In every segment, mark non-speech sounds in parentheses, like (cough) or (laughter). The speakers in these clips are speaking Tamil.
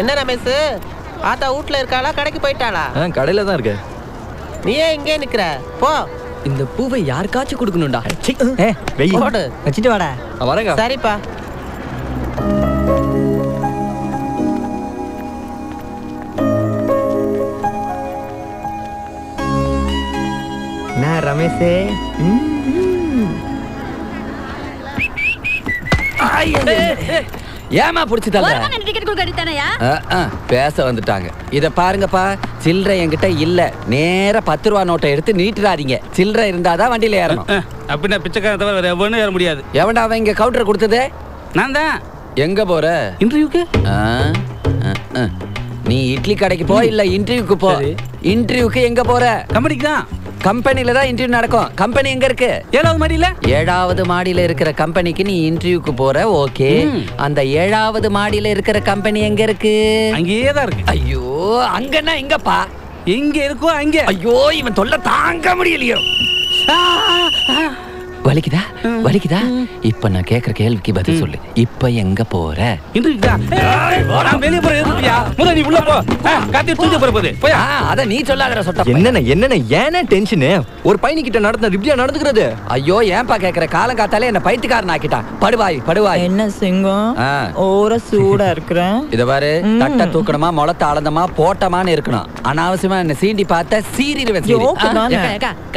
என்ன ரமேஷ்? ஆத்தா வீட்ல இருக்காளா? கடைக்கு போயிட்டாளா? ஆ கடையில தான் இருக்க நீ ஏன் இங்கே நிக்கிற? போ. இந்த பூவை யாருக்காச்சும் கொடுக்கணும்டா. ஏ வெய். போடு. வச்சுட்டு வாடா. வரேங்க சரிப்பா. என்ன ரமேஷே? ஏமா புடிச்சு பேச வந்துட்டாங்க. இத பாருங்கப்பா சில்லறை என்கிட்ட இல்ல. நேரா பத்து ரூபா நோட்டை எடுத்து நீட்டுறாதீங்க சில்லறை இருந்தாதான் வண்டியில ஏறணும். அப்படின்னா பிச்சைக்காரன் தவிர வேற எவனும் ஏற முடியாது. எவன்டா அவன் இங்க கவுண்டர் கொடுத்தது? நான் தான். எங்க போற? இன்டர்வியூக்கு. நீ இட்லி கடைக்கு போ இல்ல இன்டர்வியூக்கு போ. இன்டர்வியூக்கு எங்க போற? கம்பெனிக்கு தான். கம்பெனில தான் இன்டர்வியூ நடக்கும். கம்பெனி எங்க இருக்கு? ஏழாவது மாடியில? ஏழாவது மாடியில இருக்கிற கம்பெனிக்கு நீ இன்டர்வியூக்கு போற ஓகே. அந்த ஏழாவது மாடியில இருக்கிற கம்பெனி எங்க இருக்கு? அங்கேயே தான் இருக்கு. ஐயோ அங்கன்னா எங்கப்பா? எங்க இருக்கோ அங்கே. ஐயோ இவன் தொல்லை தாங்க முடியலையோ. வலிக்குதா? வலிக்குதா? இப்ப நான் கேக்குற கேள்விக்கு பதில் சொல்லு. இப்ப எங்க போற? வெளியே போற எதுக்குயா முத நீ உள்ள போ. ஆ, காத்தி தூங்க போற போது. போயா. ஆ, அத நீ சொல்லாதடா சொட்ட என்னென்ன என்னென்ன ஏன்னா டென்ஷனு? ஒரு பையனிக்கிட்ட நடந்த இப்படியா நடந்துக்கிறது? ஐயோ ஏன்பா கேக்குற? காலம் காத்தாலே என்ன பைத்தியக்காரன் ஆக்கிட்டான். படுவாய் படுவாய். என்ன சிங்கம். ஓர சூடா இருக்கிறேன். (laughs) இத பாரு தட்டை தூக்கணுமா முளத்த அளந்தமா போட்டமான்னு இருக்கணும். அனாவசியமா என்ன சீண்டி பார்த்த சீரிடுவேன்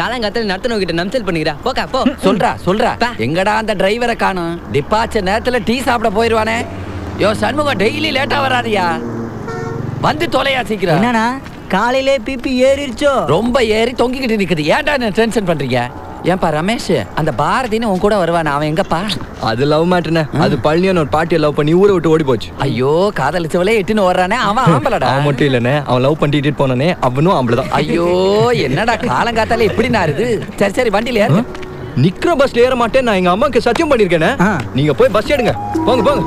காலங்காத்துல நடத்தணும் கிட்ட நம்சல் பண்ணிக்கிறா. போக்கா போ. சொல்றா. சொல்றா பா. எங்கடா அந்த டிரைவரை காணும்? டிப்பாச்ச நேரத்துல டீ சாப்பிட போயிருவானே. யோ சண்முகம் டெய்லி லேட்டா வராதியா? வந்து தொலையா சீக்கிரம். என்னடா காலையிலே பிபி ஏறிடுச்சோ? ரொம்ப ஏறி தொங்கிக்கிட்டு நிக்குது. ஏன்டா என்ன டென்ஷன் பண்றீங்க? ஏன்பா ரமேஷ் அந்த பாரதின்னு உன் கூட வருவானே? அவன் எங்கப்பா? அது லவ் மேட்டர்னே அது பழனியான ஒரு பாட்டியை லவ் பண்ணி ஊரை விட்டு ஓடி போச்சு. ஐயோ காதலிச்சவளே எட்டுன்னு வர்றானே அவன் ஆம்பளடா. அவன் மட்டும் இல்லனே அவன் லவ் பண்ணிட்டு போனானே. அவனும் ஆம்பளதான். ஐயோ என்னடா காலங்காத்தால எப்படி நாருது சரி சரி வண்டியில ஏறு. நிக்கிற பஸ்ல ஏற மாட்டேன் நான் எங்க அம்மாக்கு சத்தியம் பண்ணிருக்கேனே. நீங்க போய் பஸ் எடுங்க. போங்க போங்க.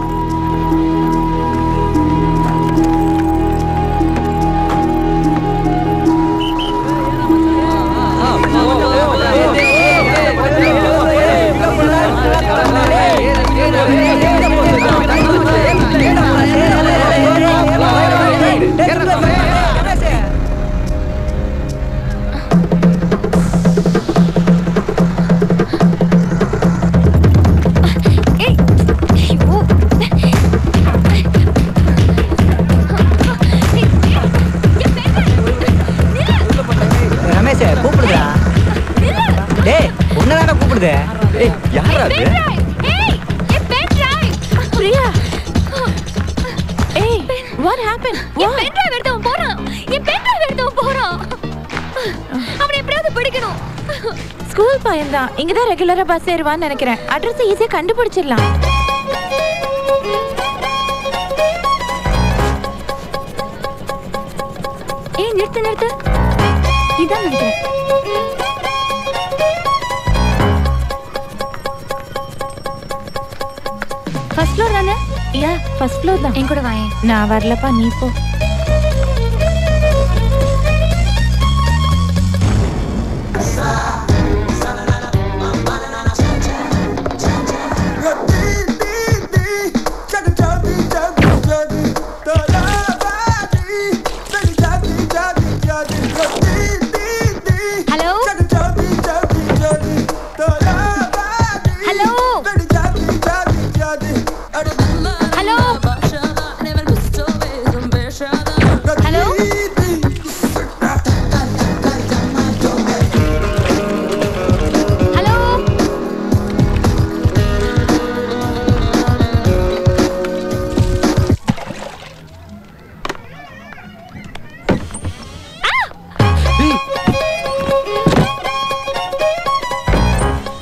What happened? என் பென் டிரைவ் எடுத்தவன் போறான். என் பென் டிரைவ் எடுத்தவன் போறான். அவனை எப்படியாவது பிடிக்கணும். ஸ்கூல் பையன்தான் இங்க தான் ரெகுலரா பஸ் ஏறுவான்னு நினைக்கிறேன் அட்ரஸ் ஈஸியா கண்டுபிடிச்சிடலாம் ஏய், நிறுத்து, நிறுத்து. இதான் நினைக்கிறேன். First floor தானே? யா ஃபர்ஸ்ட் ஃப்ளோர் தான் என் கூட வாயேன். நான் வரலப்பா நீ போ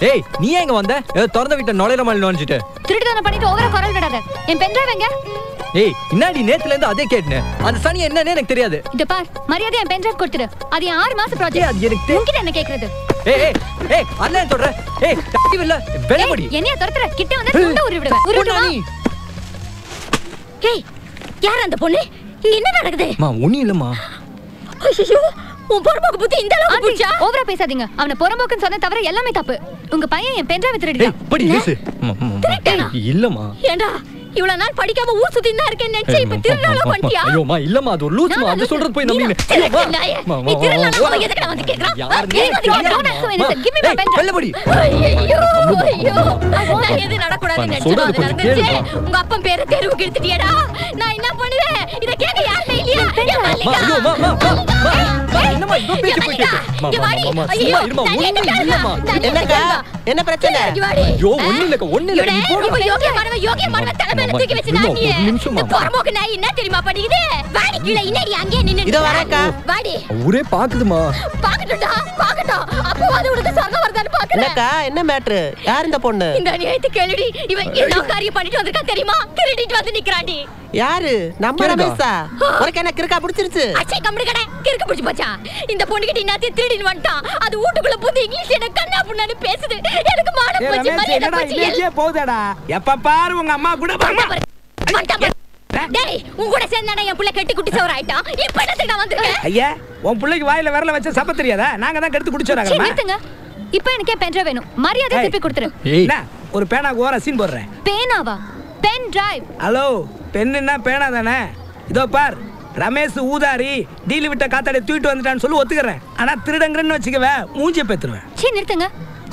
ஏய் நீ இங்க வந்த? ஏதோ திறந்த வீட்டை நுழையிற மாதிரி நுழைஞ்சிட்டு. திருட்டுத்தனம் பண்ணிட்டு ஓவரா குரல் விடாத. என் பென்ட்ரைவ் எங்க? ஏய் இன்னாடி நேத்துல இருந்து அதே கேட்டேன்? அந்த சனி என்னன்னு எனக்கு தெரியாது. இத பார் மரியாதை என் பென்ட்ரைவ் கொடுத்துடு அது என் ஆறு மாச ஏய், ப்ராஜெக்ட் அது எனக்கு உன்கிட்ட என்ன கேக்குறது? ஏய் ஏய் ஏய் அண்ணன் சொல்ற. ஏய் தட்டி இல்ல வெளியபடி ஏய், என்னைய துரத்துற? கிட்ட வந்து துண்ட உருவி விடுவேன் உருவிடுவா நீ? ஏய் யார் அந்த பொண்ணு? என்ன நடக்குது? மா ஒண்ணும் இல்லம்மா. ஐயோ உன் பொறுப்புக்கு புத்தி இந்த அளவுக்கு போச்சா ஓவரா பேசாதீங்க அவன பொறம்போக்குன்னு சொன்ன தவிர எல்லாமே தப்பு உங்க பையன் என் பென்ட்ரைவ் திருடிட்டான் படி? லூசு ம், ம், ம். இல்லம்மா ஏண்டா இவ்வளவு நாள் படிக்காம ஊர் சுத்தி தான் இருக்கேன்னு நினைச்சு இப்ப திருநாளா பண்ணிட்டியா ஐயோமா இல்லம்மா அது ஒரு லூசுமா நான் அது சொல்றது போய் நீ நம்பினு. நீ திருடலாம், அவன் எதுக்குடா வந்து கேக்குறான்? answer anything. Give me my pen. வெள்ளபடி ஐயையோ, ஐயோ. நான் எது நடக்கூடாதுன்னு நான் நினைச்சனோ அது. கேளுப்பா. உங்க அப்பன் பேரை தெருவுக்கு எடுத்துட்டியேடா. நான் என்ன பண்ணுவேன்? இதை என்ன பிரச்சனை. ஐயோ, ஒண்ணும் இல்ல, நீ போடா. இப்ப தலைமையில தூக்கி நீ. இந்த புறம்போக்கு நாய் என்ன தெரியுமா பண்ணிக்குது? வாடி கீழே, இன்னாடி இதோ. வரேன்க்கா. வாடி. ஊரே பாக்குதுமா பாக்கட்டும்டா, பாக்கட்டும். அப்பவாது உனக்கு வருதான்னு பாக்குறேன். என்னக்கா என்ன மேட்ரு யார் இந்த பொண்ணு இந்த அநியாயத்தை கேளுடி. இவன் என்ன காரியம் பண்ணிட்டு வந்திருக்கான் தெரியுமா? திருடிட்டு வந்து நிக்கிறான்டி. யாரு நம்ம. ரமேஷா உனக்கு என்ன கிறுக்கா பிடிச்சிருச்சு அச்சே, கம்முனு கடை. கிறுக்கு பிடிச்சு போச்சா? இந்த பொண்ணுகிட்ட இன்னாத்தையும் திருடின்னு வந்துட்டான். அது வீட்டுக்குள்ள புகுந்து இங்கிலீஷ் என்ன கண்ணா புண்ணான்னு பேசுது. எனக்கு மானம் போச்சு, மரியாதை போச்சு. போகுதேடா எப்ப பாரு உங்க அம்மா கூட பாரு. டேய், உன் கூட சேர்ந்தானே என் புள்ள கெட்டி குட்டி சவர் ஆயிட்டான் இப்ப என்னத்துக்கு நான் வந்திருக்கேன் ஐயா உன் பிள்ளைக்கு வாயில விரல வச்ச சப்ப தெரியாதா நாங்க தான் கெடுத்து சீ, குடிச்சோறாங்க நிறுத்துங்க இப்ப எனக்கே பென்ட்ரைவ் வேணும். மரியாதை. திருப்பி கொடுத்துரு. ஏய். என்ன? ஒரு பேனாக்கு ஓர சீன் போடுறேன். பேனாவா? பென் டிரைவ் ஹலோ பெண்ணுன்னா பேனா தானே? இதோ பார். ரமேஷ் ஊதாரி டீல் விட்ட காத்தாடி தூக்கிட்டு வந்துட்டான்னு சொல்லி ஒத்துக்கிறேன். ஆனா திருடங்கன்னு வச்சுக்கவே மூஞ்சிய பேத்துருவேன். சீ நிறுத்துங்க.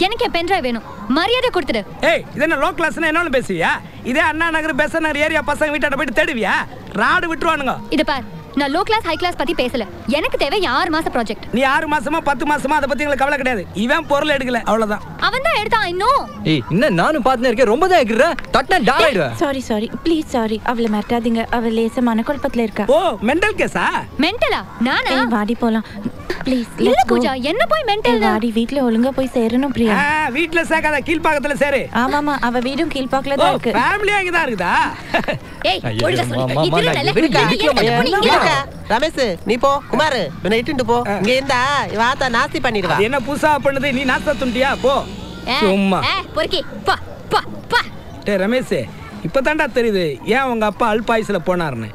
எனக்கு என் பென்ட்ரைவ் வேணும். மரியாதை கொடுத்துடு ஏய் இது என்ன லோ கிளாஸ்னா என்ன பேசுவியா? இதே அண்ணா நகர் பெச நகர் ஏரியா பசங்க வீட்டாண்ட போயிட்டு தேடுவியா? ராடு விட்டுருவானுங்க. இது பார். நான் லோ கிளாஸ் ஹை கிளாஸ் பத்தி பேசல. எனக்கு தேவை ஆறு மாச ப்ராஜெக்ட் நீ ஆறு மாசமா பத்து மாசமா அதை பத்தி எங்களுக்கு கவலை கிடையாது. இவன் பொருள் எடுக்கல அவ்வளவுதான். அவன் தான் எடுத்தான் இன்னும். ஏய் என்ன நானும் பார்த்துனே இருக்கேன். ரொம்ப தான் இருக்கிற தட்டினா டால் சாரி சாரி ப்ளீஸ் சாரி அவளை மிரட்டாதீங்க. அவ லேச மனக்குழப்பத்துல இருக்கா. ஓ மெண்டல் கேஸா மென்டலா நானா? வாடி போலாம். ப்ளீஸ் இல்ல பூஜா? என்ன போய் மென்டல் வாடி வீட்ல ஒழுங்கா போய் சேரணும் பிரியா. ஆ, வீட்ல சேர்க்காத கீழ்ப்பாக்கத்துல சேரு. ஆமாமா அவ வீடும் கீழ்பாக்கல தான் இருக்கு. ஃபேமிலியா இங்கதான் இருக்குதா? ஏய் ஒழுங்கா சொல்லு ரமேஷ் நீ போ குமார் இவனை இட்டுண்டு போ. இங்க இருந்தா இவ ஆத்தா நாஸ்தி பண்ணிடுவா. என்ன புதுசா பண்ணுது? நீ நாஸ்தா துண்டியா? போ. சும்மா. பொறுக்கி. பா பா பா. டேய் ரமேஷ் இப்பதான்டா தெரியுது ஏன் உங்க அப்பா அல்பாயுசுல போனாருன்னு?